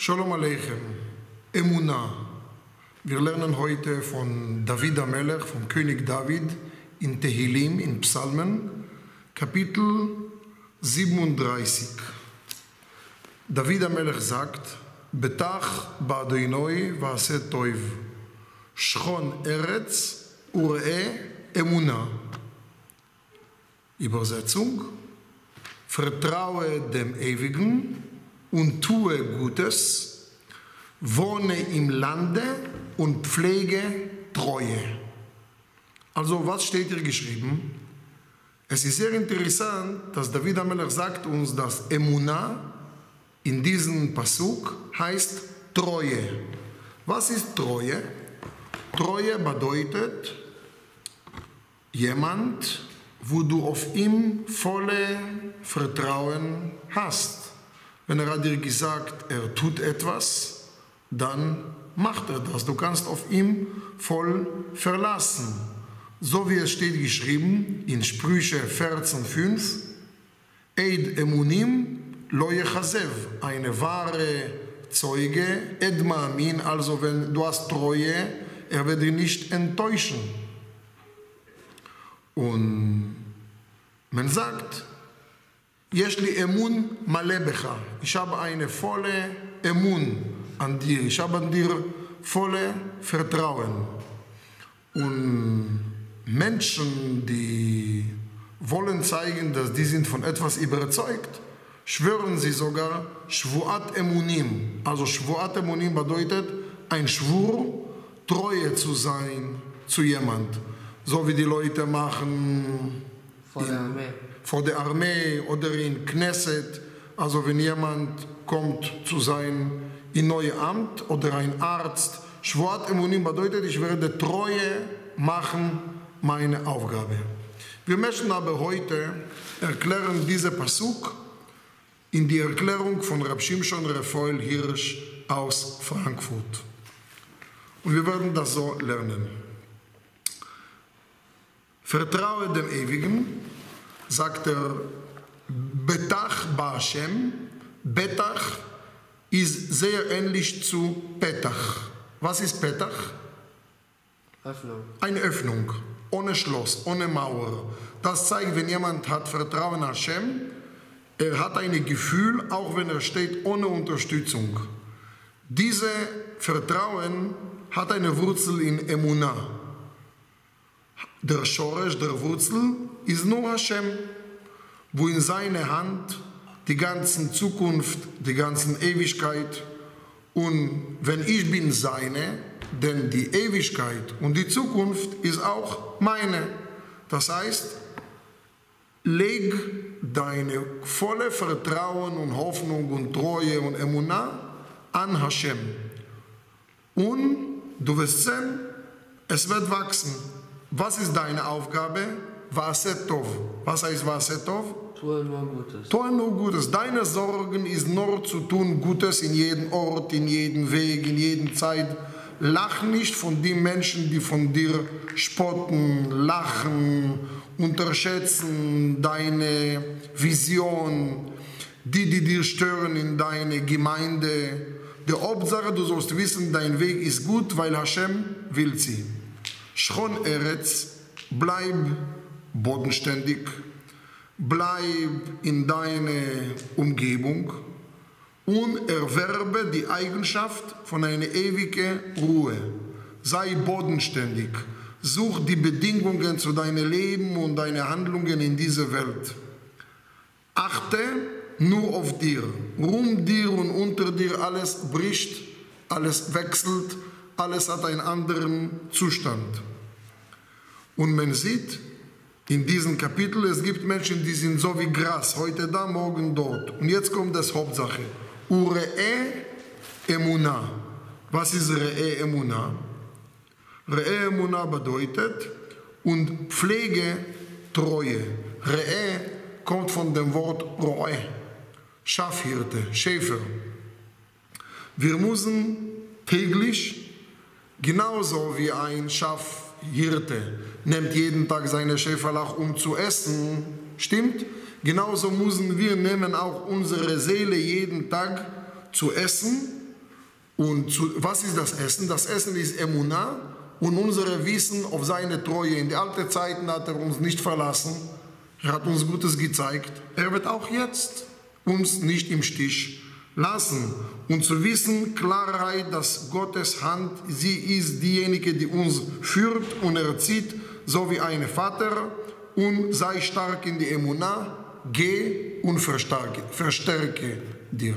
Shalom Aleichem, Emunah. Wir lernen heute von David Amelech, vom König David, in Tehillim, in Psalmen, Kapitel 37. David Amelech sagt, Betach ba'adonoi va'aseh toiv, Schchon Eretz ur'e Emunah. Übersetzung, vertraue dem Ewigen und tue Gutes, wohne im Lande und pflege Treue. Also was steht hier geschrieben? Es ist sehr interessant, dass David Amelech sagt uns, dass Emunah in diesem Pasuk heißt Treue. Was ist Treue? Treue bedeutet jemand, wo du auf ihm volle Vertrauen hast. Wenn er hat dir gesagt, er tut etwas, dann macht er das. Du kannst auf ihm voll verlassen. So wie es steht geschrieben in Sprüche 14,5, Eid emunim lo yechazev, eine wahre Zeuge, Ed ma'amin, also wenn du hast Treue, er wird dich nicht enttäuschen. Und man sagt, יש לי אמון מלא בך. Ich habe eine volle Emun an dir. Ich habe an dir volle Vertrauen. Und Menschen, die wollen zeigen, dass die sind von etwas überzeugt, schwören sie sogar Shvuat Emunim. Also Shvuat Emunim bedeutet ein Schwur, Treue zu sein zu jemand. So wie die Leute machen vor der Armee. vor der Armee oder in Knesset. Also wenn jemand kommt zu sein in neue Amt oder ein Arzt. Schwort Emunim bedeutet, ich werde Treue machen, meine Aufgabe. Wir möchten aber heute erklären diese Pasuk in die Erklärung von Rab Shimshon Refoel Hirsch aus Frankfurt. Und wir werden das so lernen. Vertraue dem Ewigen, sagt er, Betach Ba'Hashem. Betach ist sehr ähnlich zu Petach. Was ist Petach? Öffnung. Eine Öffnung, ohne Schloss, ohne Mauer. Das zeigt, wenn jemand hat Vertrauen Hashem, er hat ein Gefühl, auch wenn er steht ohne Unterstützung. Diese Vertrauen hat eine Wurzel in Emunah. Der Schorsch der Wurzel ist nur Hashem, wo in seine Hand die ganze Zukunft, die ganze Ewigkeit und wenn ich bin seine, denn die Ewigkeit und die Zukunft ist auch meine. Das heißt, leg deine volle Vertrauen und Hoffnung und Treue und Emunah an Hashem. Und du wirst sehen, es wird wachsen. Was ist deine Aufgabe? Vasetov. Was heißt Vasetov? Tue nur Gutes. Tue nur Gutes. Deine Sorgen ist nur zu tun Gutes in jedem Ort, in jedem Weg, in jedem Zeit. Lach nicht von den Menschen, die von dir spotten, lachen, unterschätzen deine Vision, die, die dir stören in deine Gemeinde. Der Hauptsache, du sollst wissen, dein Weg ist gut, weil Hashem will sie. Schon Eretz, bleib bodenständig, bleib in deiner Umgebung und erwerbe die Eigenschaft von einer ewigen Ruhe. Sei bodenständig, such die Bedingungen zu deinem Leben und deine Handlungen in dieser Welt. Achte nur auf dir, um dir und unter dir alles bricht, alles wechselt, alles hat einen anderen Zustand. Und man sieht in diesem Kapitel, es gibt Menschen, die sind so wie Gras, heute da, morgen dort. Und jetzt kommt das Hauptsache. Ure'e Emunah. Was ist Re'e Emunah? Re'e Emunah bedeutet und pflege Treue. Re'e kommt von dem Wort Ro'e, Schafhirte, Schäfer. Wir müssen täglich, genauso wie ein Schafhirte, nimmt jeden Tag seine Schäferlach, um zu essen, stimmt? Genauso müssen wir nehmen auch unsere Seele jeden Tag zu essen, Und zu, was ist das Essen? Das Essen ist Emunah und unsere Wissen auf seine Treue. In den alten Zeiten hat er uns nicht verlassen. Er hat uns Gutes gezeigt. Er wird auch jetzt uns nicht im Stich lassen. Und zu wissen, Klarheit, dass Gottes Hand, sie ist diejenige, die uns führt und erzieht, so wie ein Vater. Und sei stark in die Emunah, geh und verstärke, verstärke dir.